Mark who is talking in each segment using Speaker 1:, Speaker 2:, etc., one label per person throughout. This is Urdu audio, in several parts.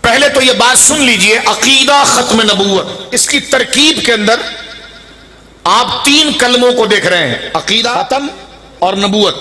Speaker 1: پہلے تو یہ بات سن لیجیے، عقیدہ ختم نبوت۔ اس کی ترکیب کے اندر آپ تین کلموں کو دیکھ رہے ہیں، عقیدہ ختم اور نبوت۔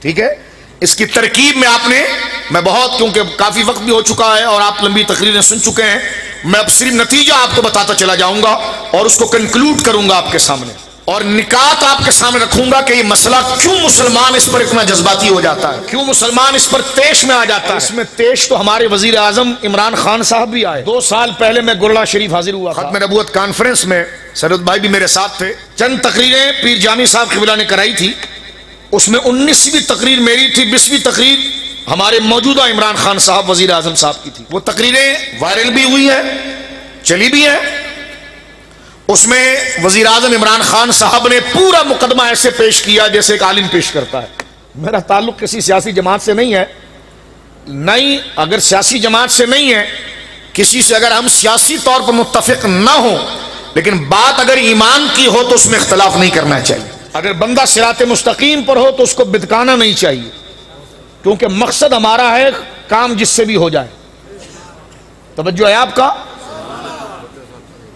Speaker 1: ٹھیک ہے؟ اس کی ترکیب میں آپ نے، میں بہت، کیونکہ کافی وقت بھی ہو چکا ہے اور آپ لمبی تقریریں سن چکے ہیں، میں اب صرف نتیجہ آپ کو بتاتا چلا جاؤں گا اور اس کو کنکلوڈ کروں گا آپ کے سامنے۔ اور نکات آپ کے سامنے رکھوں گا کہ یہ مسئلہ کیوں مسلمان اس پر اتنا جذباتی ہو جاتا ہے؟ کیوں مسلمان اس پر تیش میں آ جاتا ہے؟ اس میں تیش تو ہمارے وزیر اعظم عمران خان صاحب بھی آئے۔ دو سال پہلے میں گرلا شریف حاضر ہوا ختم نبوت کانفرنس میں سرد بھائی بھی میرے ساتھ تھے۔ چند تقریریں پیر جامی صاحب قبلہ نے کرائی تھی۔ اس میں انیسویں تقریر میری تھی بیسویں تقریر ہمارے موجودہ عمران خان صاحب وزیر اعظم صاحب کی تھی۔ وہ تقریریں وائرل بھی ہوئی ہیں چلی بھی ہیں۔ اس میں وزیر اعظم عمران خان صاحب نے پورا مقدمہ ایسے پیش کیا جیسے ایک عالم پیش کرتا ہے۔ میرا تعلق کسی سیاسی جماعت سے نہیں ہے، نہیں اگر سیاسی جماعت سے نہیں ہے، کسی سے اگر ہم سیاسی طور پر متفق نہ ہوں، لیکن بات اگر ایمان کی ہو تو اس میں اختلاف نہیں کرنا چاہیے۔ اگر بندہ سرات مستقیم پر ہو تو اس کو بدکانا نہیں چاہیے، کیونکہ مقصد ہمارا ہے کام جس سے بھی ہو جائے۔ توجہ ہے آپ کا؟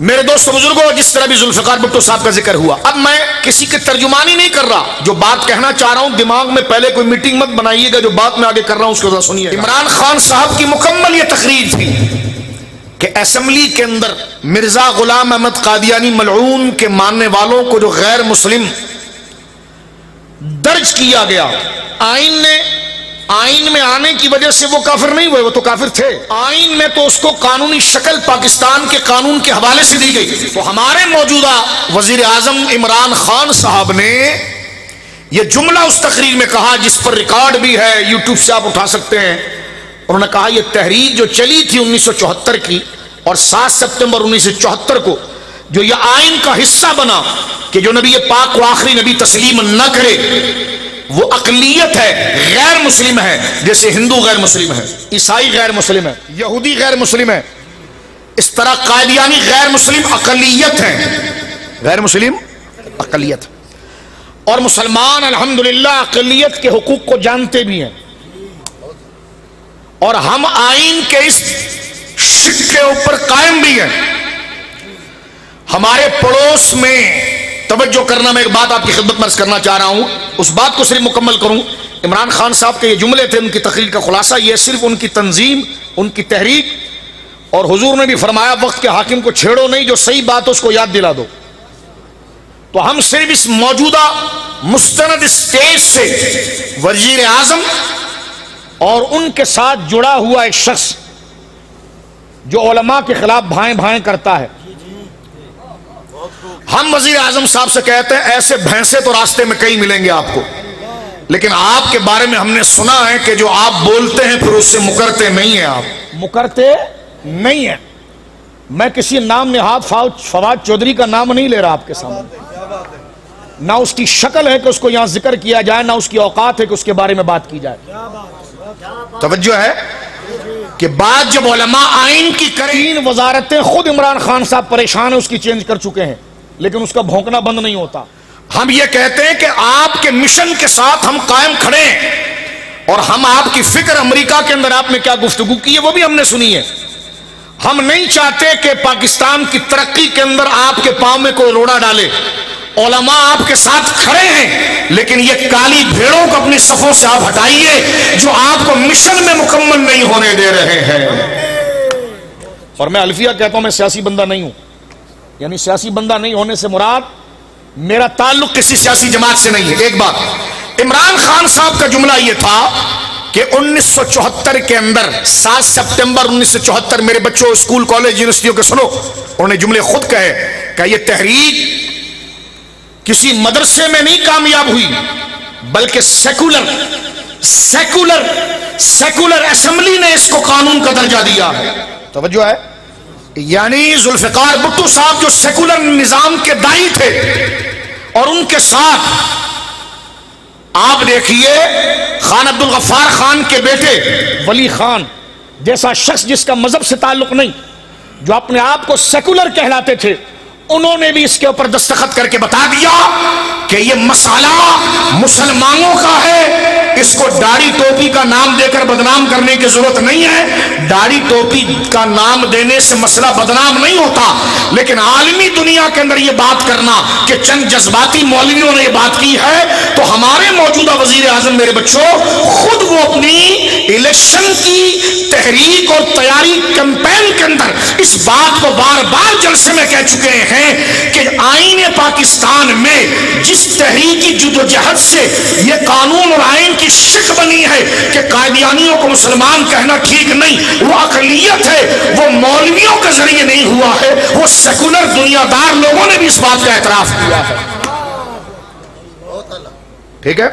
Speaker 1: میرے دوست بزرگوں، جس طرح بھی ذوالفقار بٹو صاحب کا ذکر ہوا، اب میں کسی کے ترجمانی نہیں کر رہا، جو بات کہنا چاہ رہا ہوں، دماغ میں پہلے کوئی میٹنگ مت بنائیے گا، جو بات میں آگے کر رہا ہوں، اس کو سنیے عمران خان صاحب کی مکمل یہ تقریر تھی کہ اسمبلی کے اندر مرزا غلام احمد قادیانی ملعون کے ماننے والوں کو جو غیر مسلم درج کیا گیا، آئین نے آئین میں آنے کی وجہ سے وہ کافر نہیں ہوئے، وہ تو کافر تھے۔ آئین میں تو اس کو قانونی شکل پاکستان کے قانون کے حوالے سے دی گئی۔ تو ہمارے موجودہ وزیر اعظم عمران خان صاحب نے یہ جملہ اس تقریر میں کہا جس پر ریکارڈ بھی ہے، یوٹیوب سے آپ اٹھا سکتے ہیں۔ انہوں نے کہا یہ تحریک جو چلی تھی انیس سو چوہتر کی اور سات سپتمبر انیس سو چوہتر کو، جو یہ آئین کا حصہ بنا کہ جو نبی پاک کو آخری نبی تسلیم نہ کرے وہ اقلیت ہے، غیر مسلم ہے، جیسے ہندو غیر مسلم ہے، عیسائی غیر مسلم ہے، یہودی غیر مسلم ہے، اس طرح قائدیانی غیر مسلم اقلیت ہے غیر مسلم اقلیت۔ اور مسلمان الحمدللہ اقلیت کے حقوق کو جانتے بھی ہیں۔ اور ہم آئین کے اس شک کے اوپر قائم بھی ہیں۔ ہمارے پڑوس میں توجہ کرنا، میں ایک بات آپ کی خدمت مرض کرنا چاہ رہا ہوں۔ اس بات کو صرف مکمل کروں، عمران خان صاحب کے یہ جملے تھے، ان کی تقریر کا خلاصہ یہ صرف ان کی تنظیم، ان کی تحریک، اور حضور نے بھی فرمایا، وقت کے حاکم کو چھیڑو نہیں، جو صحیح بات اس کو یاد دلا دو۔ تو ہم صرف اس موجودہ مستند اسٹیج سے وزیر اعظم اور ان کے ساتھ جڑا ہوا ایک شخص جو علماء کے خلاف بھائیں بھائیں کرتا ہے۔ ہم وزیر اعظم صاحب سے کہتے ہیں ایسے بھینسے تو راستے میں کئی ملیں گے آپ کو۔ لیکن آپ کے بارے میں ہم نے سنا ہے کہ جو آپ بولتے ہیں پھر اس سے مکرتے نہیں ہیں آپ۔ مکرتے نہیں ہیں۔ میں کسی نام نہاد فواد چودھری کا نام نہیں لے رہا آپ کے سامنے۔ نہ اس کی شکل ہے کہ اس کو یہاں ذکر کیا جائے نہ اس کی اوقات ہے کہ اس کے بارے میں بات کی جائے۔ توجہ ہے کہ بات جب علماء آئین کی کرین وزارتیں خود عمران خان صاحب پریشان ہیں اس کی چینج کر چکے ہیں۔ لیکن اس کا بھونکنا بند نہیں ہوتا۔ ہم یہ کہتے ہیں کہ آپ کے مشن کے ساتھ ہم قائم کھڑے ہیں۔ اور ہم آپ کی فکر امریکہ کے اندر آپ نے کیا گفتگو کی ہے وہ بھی ہم نے سنی ہے۔ ہم نہیں چاہتے کہ پاکستان کی ترقی کے اندر آپ کے پاؤں میں کوئی روڑا ڈالے۔ علماء آپ کے ساتھ کھڑے ہیں لیکن یہ کالی بھیڑوں کو اپنی صفوں سے آپ ہٹائیے جو آپ کو مشن میں مکمل نہیں ہونے دے رہے ہیں۔ اور میں الفیہ کہتا ہوں میں سیاسی بندہ نہیں ہوں۔ یعنی سیاسی بندہ نہیں ہونے سے مراد میرا تعلق کسی سیاسی جماعت سے نہیں ہے۔ ایک بات، عمران خان صاحب کا جملہ یہ تھا کہ انیس سو چوہتر کے اندر سات سپتمبر انیس سو چوہتر میرے بچوں، اسکول، کالج، یونیورسٹیوں کے سنو، انہوں نے جملے خود کہے کہ یہ تحریک کسی مدرسے میں نہیں کامیاب ہوئی، بلکہ سیکولر سیکولر سیکولر اسمبلی نے اس کو قانون کا درجہ دیا ہے۔ توجہ ہے؟ یعنی ذوالفقار بٹو صاحب جو سیکولر نظام کے دائی تھے اور ان کے ساتھ آپ دیکھیے خان عبد الغفار خان کے بیٹے ولی خان جیسا شخص جس کا مذہب سے تعلق نہیں، جو اپنے آپ کو سیکولر کہلاتے تھے، انہوں نے بھی اس کے اوپر دستخط کر کے بتا دیا کہ یہ مسالہ مسلمانوں کا ہے اس کو داڑھی ٹوپی کا نام دے کر بدنام کرنے کی ضرورت نہیں ہے؟ داڑھی ٹوپی کا نام دینے سے مسئلہ بدنام نہیں ہوتا۔ لیکن عالمی دنیا کے اندر یہ بات کرنا کہ چند جذباتی مولویوں نے یہ بات کی ہے، تو ہمارے موجودہ وزیر اعظم میرے بچوں، خود وہ اپنی الیکشن کی تحریک اور تیاری کمپین کے اندر اس بات کو بار بار جلسے میں کہہ چکے ہیں کہ آئین پاکستان میں جس تحریکی جد و جہد سے یہ قانون اور آئین کی شک بنی ہے کہ قائدیانیوں کو مسلمان کہنا ٹھیک نہیں، وہ اقلیت ہے، وہ مولویوں کے ذریعے نہیں ہوا ہے، وہ سیکولر دنیا دار لوگوں نے بھی اس بات کا اعتراف کیا ہے۔ ٹھیک ہے؟